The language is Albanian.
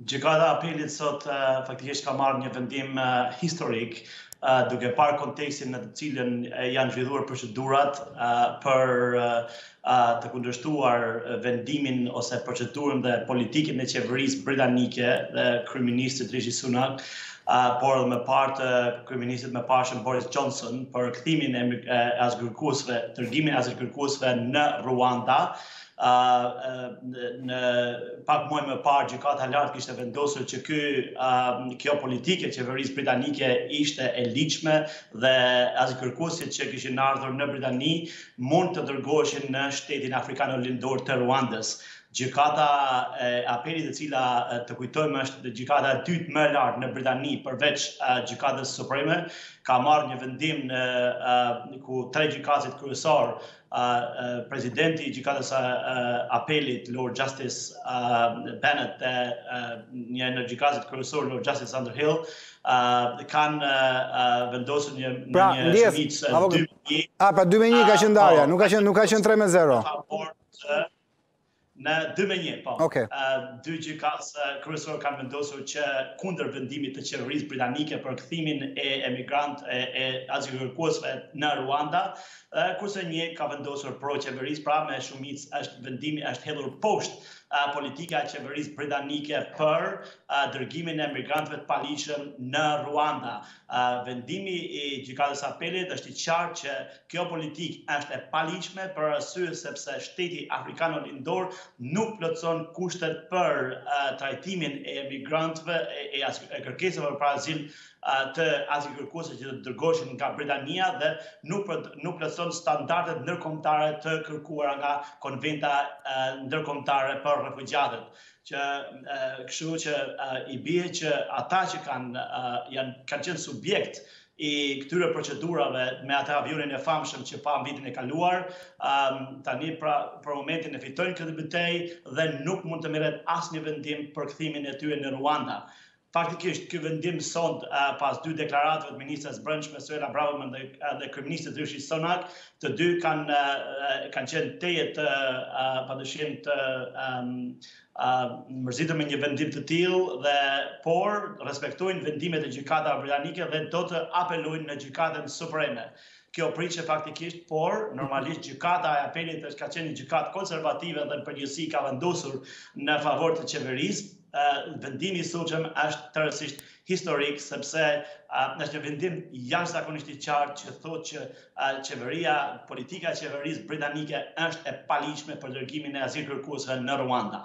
Gjykata e Apelit sot faktikisht ka marrë një vendim historik duke parë kontekstin në të cilën janë zhvilluar procedurat për të kundërshtuar vendimin ose procedurën dhe politikën e qeverisë britanike dhe kryeministrit Rishi Sunak por edhe më parë të kryeministrit mëparshëm Boris Johnson për kthimin e azilkërkuesve, dërgimin e azilkërkuesve në Ruanda në pak muaj më parë Gjykata e Lartë kishte vendosur që ky kjo politikë e qeverisë britanike ishte e ligjshme dhe azilkërkuesit që kishin ardhur në Britani mund të dërgoheshin në shtetin afrikano-lindor të Ruandës. Gjykata e apelit e cila të kujtojmë është gjykata e dytë më e lartë në Britani përveç gjykatës supreme ka marrë një vendim në ku tre gjykatësit kryesorë Presidenti i Gjykatës së Apelit, Lord Justice Bennett dhe një ndër gjykatësit kryesorë, Lord Justice Underhill, kanë vendosur një pra, një shumicë 2-1. A pra 2-1 ka qenë ndarja, nuk ka qenë nuk ka qenë 3-0. Në 2 me 1, po. Okay. Dy gjykatë eh, kryesorë kanë vendosur që kundër vendimit të qeverisë britanike për kthimin e emigrant e, e azilkërkuesve në Ruanda, eh, kurse një ka vendosur pro qeverisë, pra me shumicë është vendimi është hedhur poshtë eh, politika e qeverisë britanike për dërgimin e emigrantëve të paligjshëm në Ruanda. vendimi i Gjykatës së Apelit është i qartë që kjo politikë është e paligjshme për arsye sepse shteti afrikano-lindor nuk plotëson kushtet për trajtimin e emigrantëve e kërkesave për azil të azilkërkuesve që do të dërgoheshin nga Britania dhe nuk nuk plotëson standardet ndërkombëtare të kërkuara nga Konventa ndërkombëtare për refugjatët. që kështu që i bie që ata që kanë janë kanë qenë subjekt i këtyre procedurave me atë avionin e famshëm që pamë vitin e kaluar, um, tani pra për momentin e fitojnë këtë betejë dhe nuk mund të merret asnjë vendim për kthimin e tyre në Ruanda. Faktikisht, ky vendim sot, pas dy deklaratave të ministres së brendshme Suella Braverman dhe kryeministrit Rishi Sunak, të dy kanë kanë qenë tejet padyshim të mërzitur me një vendim të tillë dhe por respektojnë vendimet e gjykatave britanike dhe do të apelojnë në gjykatën supreme. Kjo pritej faktikisht, por normalisht gjykata e apelit është ka qenë një gjykatë konservative dhe në përgjithësi ka vendosur në favor të qeverisë, vendimi i sotshëm është tërësisht historik sepse është një vendim jashtëzakonisht i qartë që thotë që qeveria, politika e qeverisë britanike është e paligjshme për dërgimin e azilkërkuesve në Ruanda.